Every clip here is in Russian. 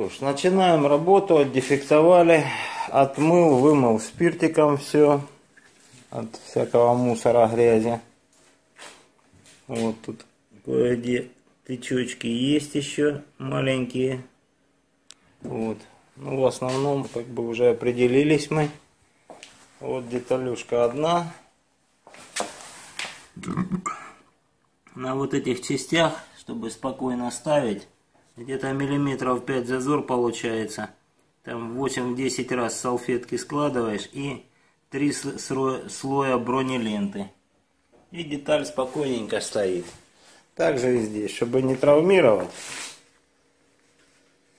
Что ж, начинаем работу, отдефектовали, отмыл, вымыл спиртиком все от всякого мусора, грязи. Вот тут кое-где тычочки есть еще маленькие. Вот. Ну, в основном, как бы уже определились мы. Вот деталюшка одна. На вот этих частях, чтобы спокойно ставить, где-то миллиметров 5 зазор получается. Там 8-10 раз салфетки складываешь и 3 слоя бронеленты. И деталь спокойненько стоит. Также и здесь, чтобы не травмировать.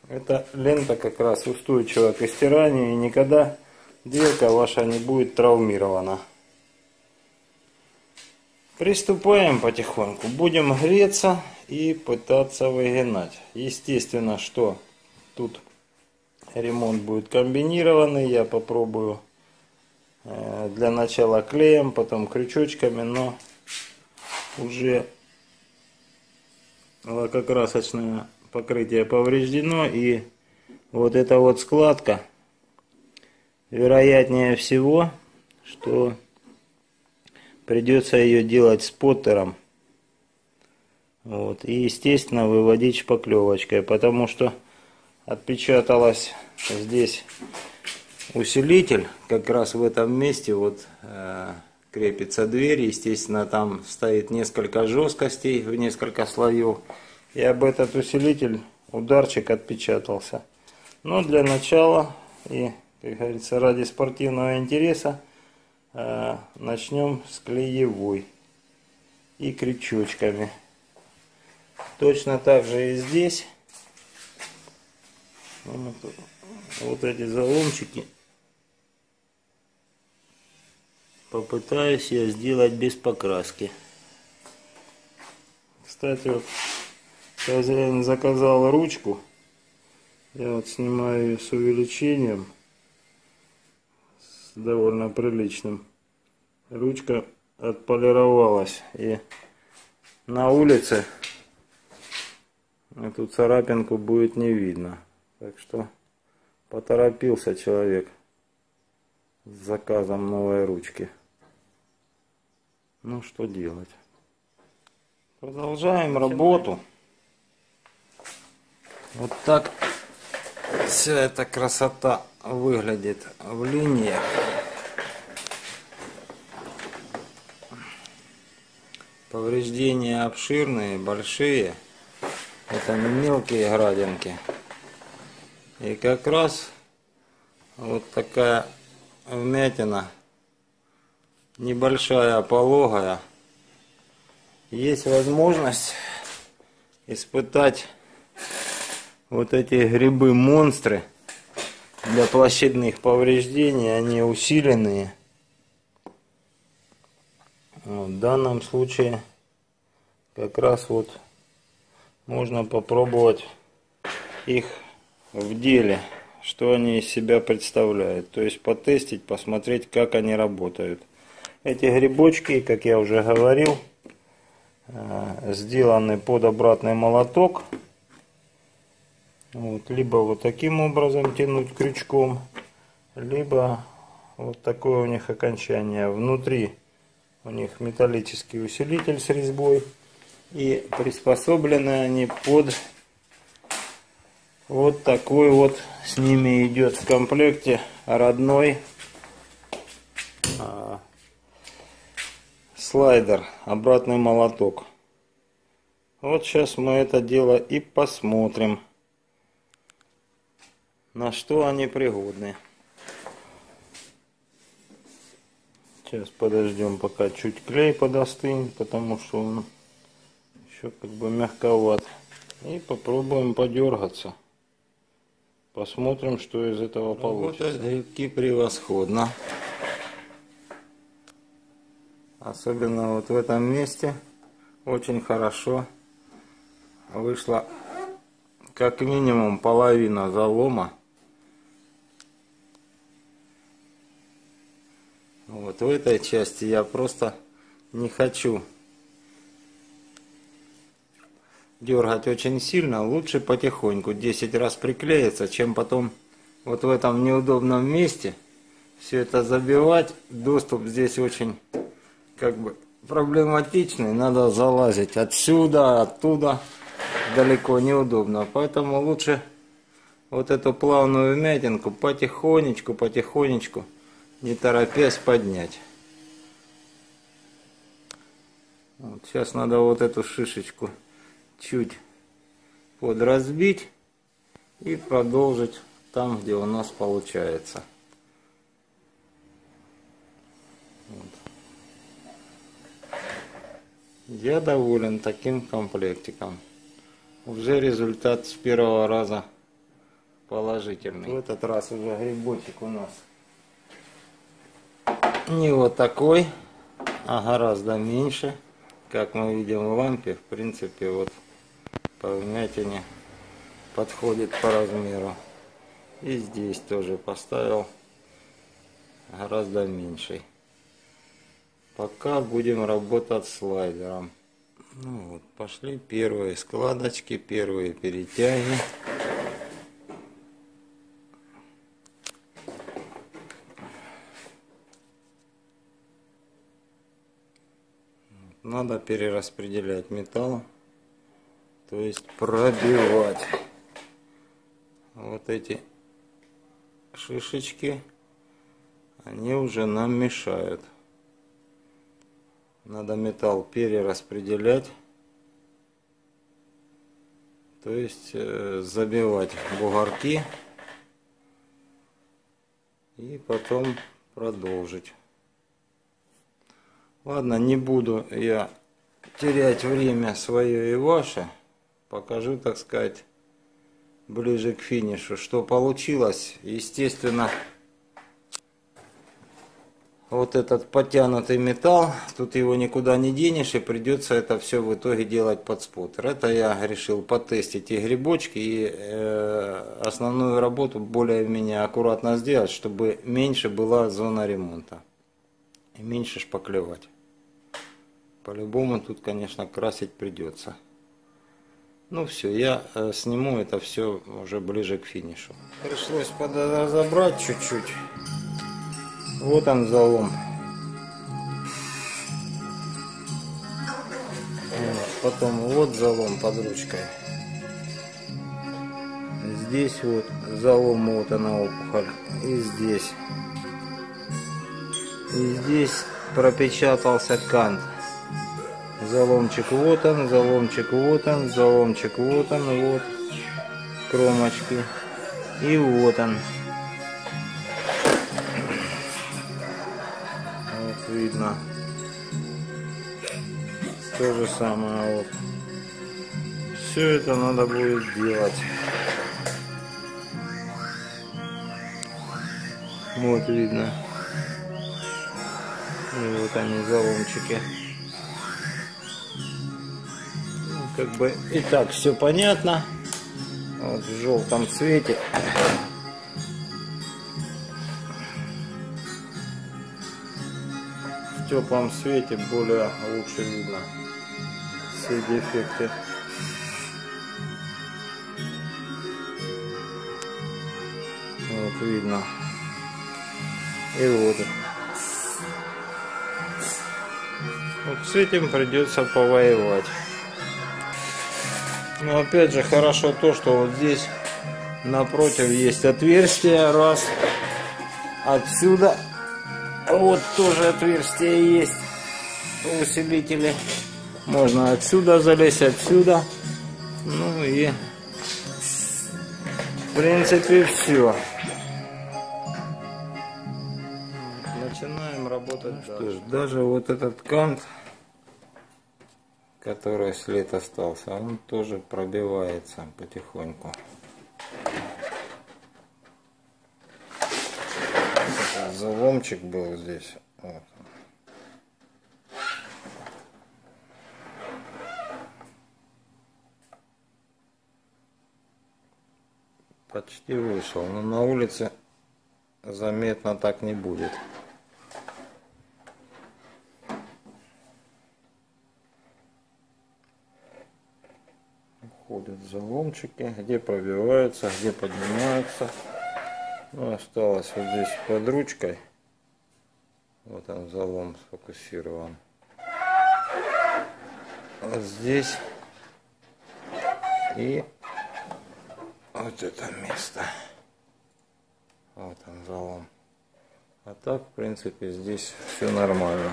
Эта лента как раз устойчива к стиранию и никогда дверка ваша не будет травмирована. Приступаем потихоньку. Будем греться и пытаться выгинать. Естественно, что тут ремонт будет комбинированный. Я попробую э, для начала клеем, потом крючочками, но уже лакокрасочное покрытие повреждено и вот эта вот складка вероятнее всего, что придется ее делать споттером. Вот. И, естественно, выводить шпаклевочкой, потому что отпечаталась здесь усилитель, как раз в этом месте вот э, крепится дверь, естественно, там стоит несколько жесткостей в несколько слоев, и об этот усилитель ударчик отпечатался. Но для начала и, как говорится, ради спортивного интереса начнем с клеевой и крючочками. Точно так же и здесь. Вот, вот эти заломчики попытаюсь я сделать без покраски. Кстати, вот хозяин заказал ручку. Я вот снимаю ее с увеличением довольно приличным. Ручка отполировалась и на улице эту царапинку будет не видно. Так что поторопился человек с заказом новой ручки. Ну что делать? Продолжаем работу. Вот так вся эта красота выглядит в линиях. Повреждения обширные, большие. Это не мелкие градинки. И как раз вот такая вмятина, небольшая, пологая. Есть возможность испытать вот эти грибы-монстры для площадных повреждений, они усиленные. В данном случае как раз вот можно попробовать их в деле, что они из себя представляют. То есть потестить, посмотреть, как они работают. Эти грибочки, как я уже говорил, э, сделаны под обратный молоток. Вот, либо вот таким образом тянуть крючком, либо вот такое у них окончание. Внутри у них металлический усилитель с резьбой. И приспособлены они под вот такой вот с ними идет в комплекте родной а, слайдер, обратный молоток. Вот сейчас мы это дело и посмотрим на что они пригодны. Сейчас подождем, пока чуть клей подостынет, потому что он еще как бы мягковат. И попробуем подергаться. Посмотрим, что из этого ну, получится. Грибки превосходно. Особенно вот в этом месте очень хорошо вышла как минимум половина залома. Вот в этой части я просто не хочу дергать очень сильно, лучше потихоньку 10 раз приклеиться, чем потом вот в этом неудобном месте все это забивать. Доступ здесь очень как бы проблематичный, надо залазить отсюда, оттуда, далеко неудобно. Поэтому лучше вот эту плавную вмятинку потихонечку, потихонечку, не торопясь поднять. Вот, сейчас надо вот эту шишечку чуть подразбить и продолжить там, где у нас получается. Вот. Я доволен таким комплектиком. Уже результат с первого раза положительный. В этот раз уже грибочек у нас не вот такой, а гораздо меньше. Как мы видим в лампе, в принципе, вот по вмятине подходит по размеру. И здесь тоже поставил гораздо меньший. Пока будем работать слайдером. Ну вот, пошли первые складочки, первые перетяги. Надо перераспределять металл, то есть пробивать вот эти шишечки, они уже нам мешают. Надо металл перераспределять, то есть э, забивать бугорки и потом продолжить. Ладно, не буду я терять время свое и ваше. Покажу, так сказать, ближе к финишу, что получилось. Естественно, вот этот потянутый металл, тут его никуда не денешь, и придется это все в итоге делать под споттер. Это я решил потестить и грибочки, и э, основную работу более-менее аккуратно сделать, чтобы меньше была зона ремонта и меньше шпаклевать. По-любому тут, конечно, красить придется. Ну все, я э, сниму это все уже ближе к финишу. Пришлось разобрать чуть-чуть. Вот он залом. Потом вот залом под ручкой. Здесь вот залом, вот она опухоль. И здесь. Здесь пропечатался кант. Заломчик вот он, заломчик вот он, заломчик вот он, вот кромочки. И вот он. Вот видно. То же самое вот. Все это надо будет делать. Вот видно. Вот они заломчики. как бы и так все понятно. Вот в желтом цвете. В теплом свете более лучше видно все дефекты. Вот видно. И вот. Вот с этим придется повоевать. Но опять же хорошо то, что вот здесь напротив есть отверстие. Раз. Отсюда вот тоже отверстие есть. Усилители. Можно отсюда залезть, отсюда. Ну и в принципе все. Ж, даже вот этот кант который след остался, он тоже пробивается потихоньку. Заломчик был здесь. Вот. Почти вышел, но на улице заметно так не будет. Заломчики, где пробиваются, где поднимаются. Ну, осталось вот здесь под ручкой. Вот он залом сфокусирован. Вот здесь. И вот это место. Вот он залом. А так, в принципе, здесь все нормально.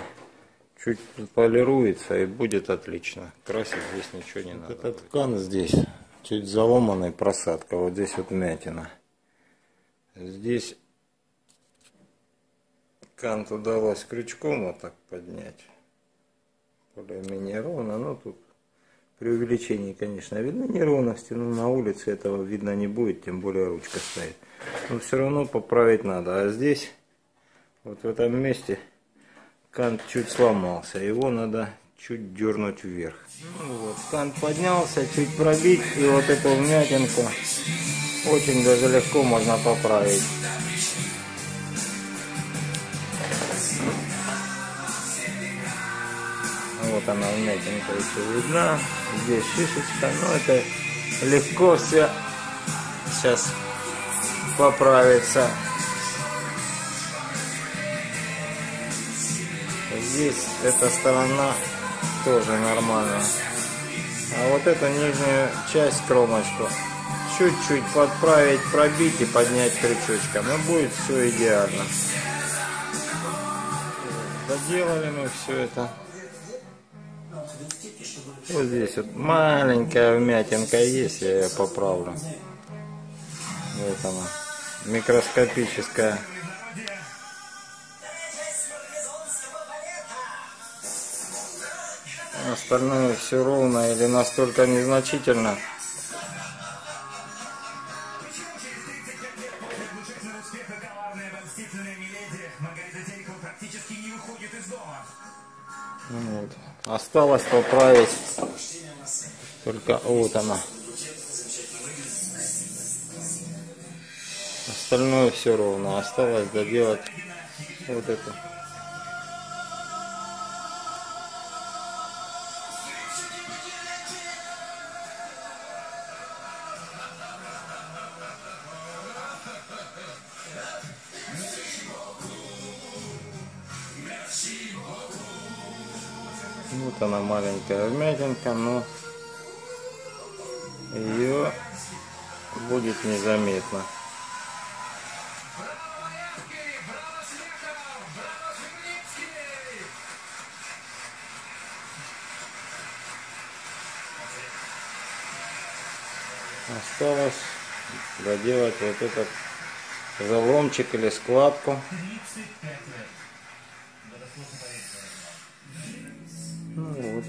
Чуть полируется и будет отлично. Красить здесь ничего не вот надо. Этот ткан здесь чуть заломанный, просадка. Вот здесь вот мятина. Здесь кант удалось крючком вот так поднять. Более-менее ровно, но тут при увеличении, конечно, видно неровности, но на улице этого видно не будет, тем более ручка стоит. Но все равно поправить надо. А здесь, вот в этом месте, кант чуть сломался. Его надо чуть дернуть вверх. Ну вот, кант поднялся, чуть пробить, и вот эту вмятинку очень даже легко можно поправить. Вот она вмятинка еще видна. Здесь шишечка, но это легко все сейчас поправится. Здесь эта сторона тоже нормально. А вот эту нижнюю часть, кромочку, чуть-чуть подправить, пробить и поднять крючочком. И будет все идеально. Доделали мы все это. Вот здесь вот маленькая вмятинка есть, я ее поправлю. Вот она, микроскопическая. Остальное все ровно или настолько незначительно. Вот. Осталось поправить только вот она. Остальное все ровно. Осталось доделать вот это. Вот она маленькая вмятинка, но ее будет незаметно. Осталось доделать вот этот заломчик или складку. Ну вот.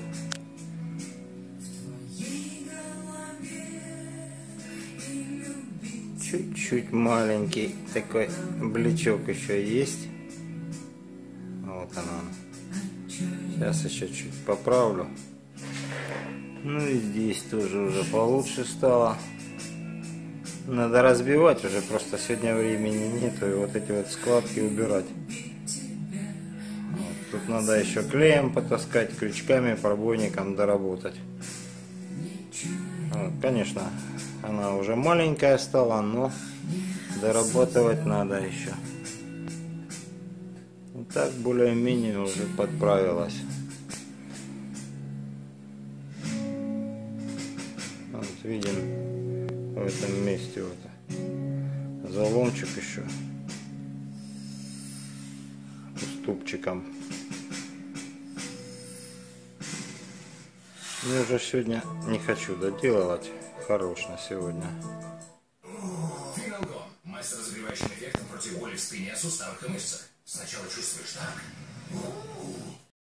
Чуть-чуть маленький такой бличок еще есть. Вот она. Сейчас еще чуть поправлю. Ну и здесь тоже уже получше стало. Надо разбивать уже, просто сегодня времени нету, и вот эти вот складки убирать. Тут надо еще клеем потаскать, крючками, пробойником доработать. Конечно, она уже маленькая стала, но дорабатывать надо еще. Вот так более-менее уже подправилась. Вот видим в этом месте вот заломчик еще уступчиком Я уже сегодня не хочу доделывать. Хорош на сегодня. Мастер разогревающим эффектом против боли в спине, суставах и мышцах. Сначала чувствуешь так.